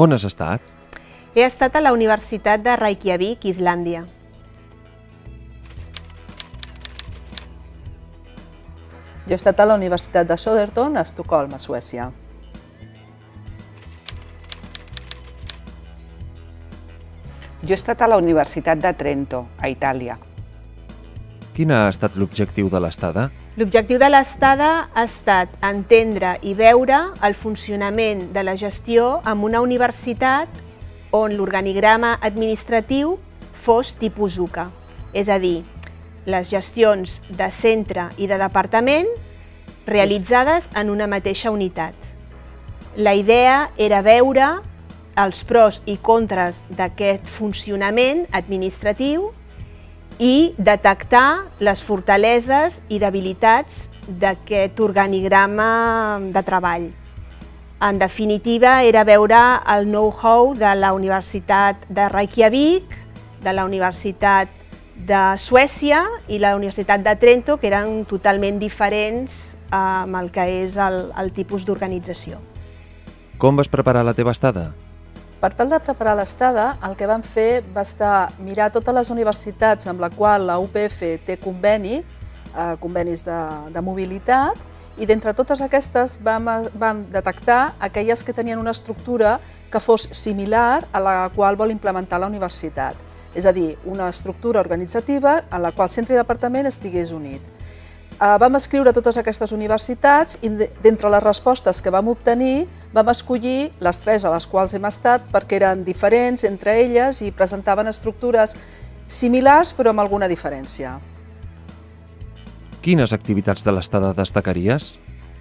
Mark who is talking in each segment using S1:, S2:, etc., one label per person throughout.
S1: On has estat?
S2: He estat a la Universitat de Reykjavik, Islàndia.
S3: Jo he estat a la Universitat de Soderton, a Estocolm, a Suècia.
S4: Jo he estat a la Universitat de Trento, a Itàlia.
S1: Quin ha estat l'objectiu de l'estada?
S2: L'objectiu de l'estada ha estat entendre i veure el funcionament de la gestió en una universitat on l'organigrama administratiu fos tipus UCA, és a dir, les gestions de centre i de departament realitzades en una mateixa unitat. La idea era veure els pros i contres d'aquest funcionament administratiu i detectar les fortaleses i debilitats d'aquest organigrama de treball. En definitiva, era veure el know-how de la Universitat de Reykjavik, de la Universitat de Suècia i la Universitat de Trento, que eren totalment diferents amb el que és el, el tipus d'organització.
S1: Com vas preparar la teva estada?
S3: Per tal de preparar l'estada, el que vam fer va estar mirar totes les universitats amb la qual la UPF té conveni, eh, convenis de, de mobilitat, i d'entre totes aquestes vam, vam detectar aquelles que tenien una estructura que fos similar a la qual vol implementar la universitat. És a dir, una estructura organitzativa en la qual centre i departament estigués unit. Eh, vam escriure totes aquestes universitats i d'entre les respostes que vam obtenir vam escollir les tres a les quals hem estat perquè eren diferents entre elles i presentaven estructures similars però amb alguna diferència.
S1: Quines activitats de l'estada destacaries?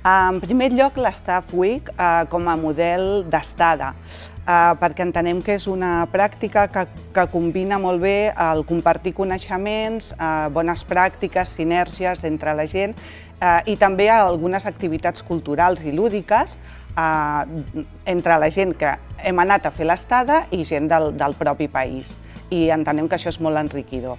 S4: En primer lloc, l'Staff Week eh, com a model d'estada, eh, perquè entenem que és una pràctica que, que combina molt bé el compartir coneixements, eh, bones pràctiques, sinergies entre la gent eh, i també algunes activitats culturals i lúdiques eh, entre la gent que hem anat a fer l'estada i gent del, del propi país. I entenem que això és molt enriquidor.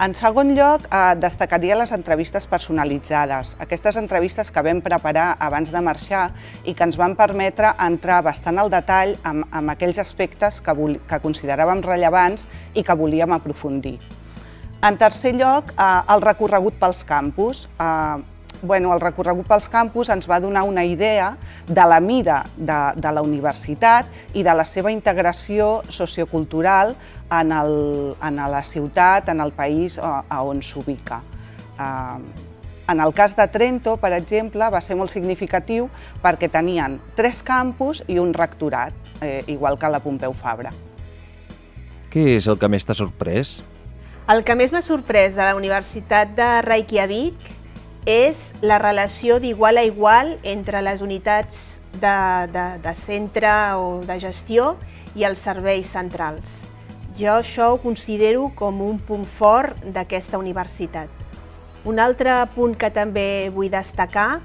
S4: En segon lloc, eh, destacaria les entrevistes personalitzades, aquestes entrevistes que vam preparar abans de marxar i que ens van permetre entrar bastant al detall amb, amb aquells aspectes que, que consideràvem rellevants i que volíem aprofundir. En tercer lloc, eh, el recorregut pels campus. Eh, bueno, el recorregut pels campus ens va donar una idea de la mida de, de la universitat i de la seva integració sociocultural en, el, en la ciutat, en el país a, a on s'ubica. Uh, en el cas de Trento, per exemple, va ser molt significatiu perquè tenien tres campus i un rectorat, eh, igual que la Pompeu Fabra.
S1: Què és el que més t'ha sorprès?
S2: El que més m'ha sorprès de la Universitat de Reykjavik és la relació d'igual a igual entre les unitats de, de, de centre o de gestió i els serveis centrals. Jo això ho considero com un punt fort d'aquesta universitat. Un altre punt que també vull destacar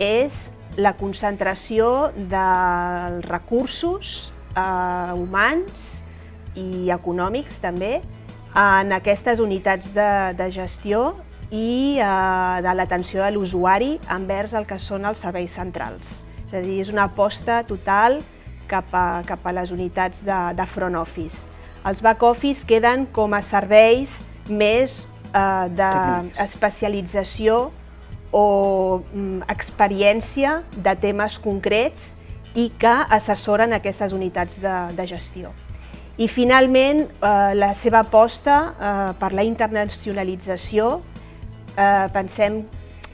S2: és la concentració dels recursos eh, humans i econòmics també en aquestes unitats de, de gestió i eh, de l'atenció de l'usuari envers el que són els serveis centrals. És a dir, és una aposta total cap a, cap a les unitats de, de front office. Els back office queden com a serveis més eh, d'especialització o mm, experiència de temes concrets i que assessoren aquestes unitats de, de gestió. I finalment, eh, la seva aposta eh, per la internacionalització, eh, pensem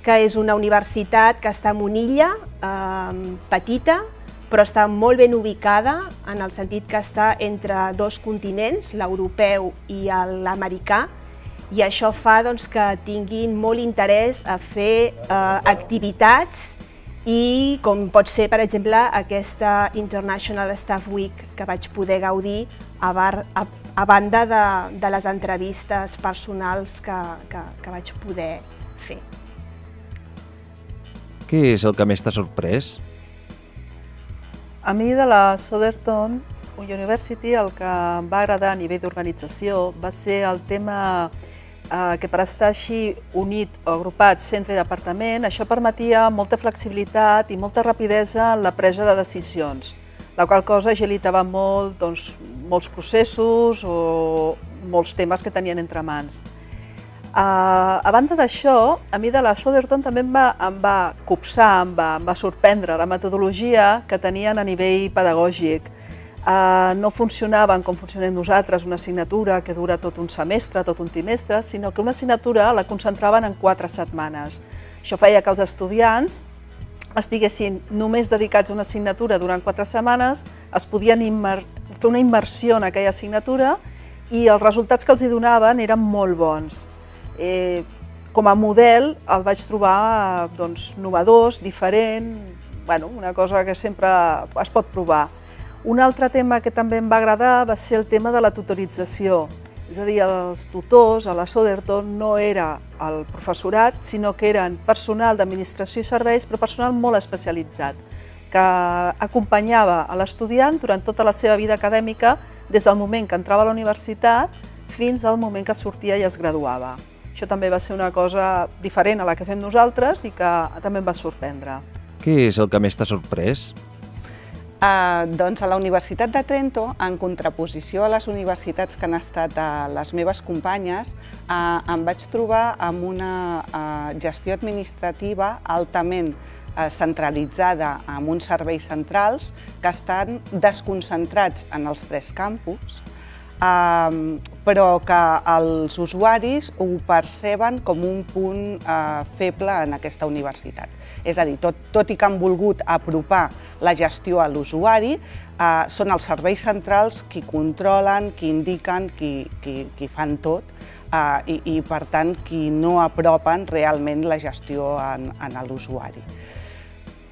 S2: que és una universitat que està en una illa eh, petita, però està molt ben ubicada en el sentit que està entre dos continents, l'europeu i l'americà, i això fa doncs, que tinguin molt interès a fer eh, activitats i com pot ser, per exemple, aquesta International Staff Week que vaig poder gaudir a, bar, a, a banda de, de les entrevistes personals que, que, que vaig poder fer.
S1: Què és el que més t'ha sorprès?
S3: A mi de la Southerton University el que em va agradar a nivell d'organització va ser el tema eh, que per estar així unit o agrupat centre i departament, això permetia molta flexibilitat i molta rapidesa en la presa de decisions, la qual cosa agilitava molt doncs, molts processos o molts temes que tenien entre mans. A banda d'això, a mi de la Soderton també em va, em va copsar, em va, em va sorprendre la metodologia que tenien a nivell pedagògic. Uh, no funcionaven com funcionem nosaltres, una assignatura que dura tot un semestre, tot un trimestre, sinó que una assignatura la concentraven en quatre setmanes. Això feia que els estudiants estiguessin només dedicats a una assignatura durant quatre setmanes, es podien fer una immersió en aquella assignatura i els resultats que els hi donaven eren molt bons eh, com a model el vaig trobar doncs, novedós, diferent, bueno, una cosa que sempre es pot provar. Un altre tema que també em va agradar va ser el tema de la tutorització. És a dir, els tutors a la Soderton no era el professorat, sinó que eren personal d'administració i serveis, però personal molt especialitzat, que acompanyava a l'estudiant durant tota la seva vida acadèmica, des del moment que entrava a la universitat fins al moment que sortia i es graduava. Això també va ser una cosa diferent a la que fem nosaltres i que també em va sorprendre.
S1: Què és el que més t'ha sorprès?
S4: Uh, doncs a la Universitat de Trento, en contraposició a les universitats que han estat uh, les meves companyes, uh, em vaig trobar amb una uh, gestió administrativa altament uh, centralitzada amb uns serveis centrals que estan desconcentrats en els tres campus, eh, però que els usuaris ho perceben com un punt eh, feble en aquesta universitat. És a dir, tot, tot i que han volgut apropar la gestió a l'usuari, eh, són els serveis centrals qui controlen, qui indiquen, qui, qui, qui fan tot, eh, i, i per tant qui no apropen realment la gestió en, en l'usuari.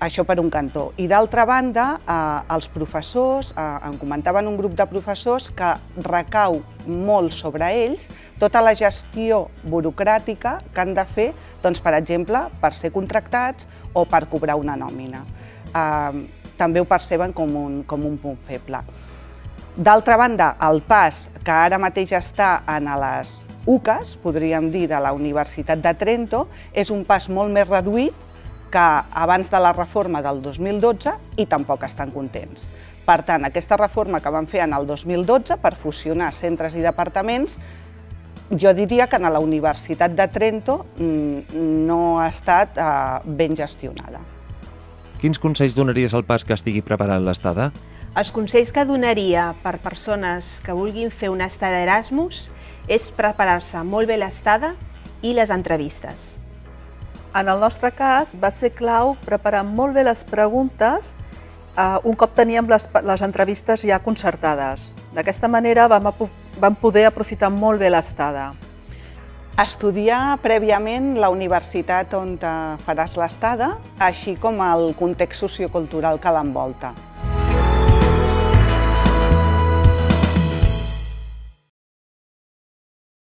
S4: Això per un cantó. I d'altra banda, eh, els professors, eh, em comentaven un grup de professors que recau molt sobre ells tota la gestió burocràtica que han de fer, doncs, per exemple, per ser contractats o per cobrar una nòmina. Eh, també ho perceben com un, com un punt feble. D'altra banda, el pas que ara mateix està en les UCAS, podríem dir, de la Universitat de Trento, és un pas molt més reduït que abans de la reforma del 2012 i tampoc estan contents. Per tant, aquesta reforma que van fer en el 2012 per fusionar centres i departaments, jo diria que a la Universitat de Trento mm, no ha estat eh, ben gestionada.
S1: Quins consells donaries al pas que estigui preparant l'estada?
S2: Els consells que donaria per persones que vulguin fer una estada Erasmus és preparar-se molt bé l'estada i les entrevistes.
S3: En el nostre cas va ser clau preparar molt bé les preguntes eh, un cop teníem les, les entrevistes ja concertades. D'aquesta manera vam, vam poder aprofitar molt bé l'estada.
S4: Estudiar prèviament la universitat on faràs l'estada, així com el context sociocultural que l'envolta.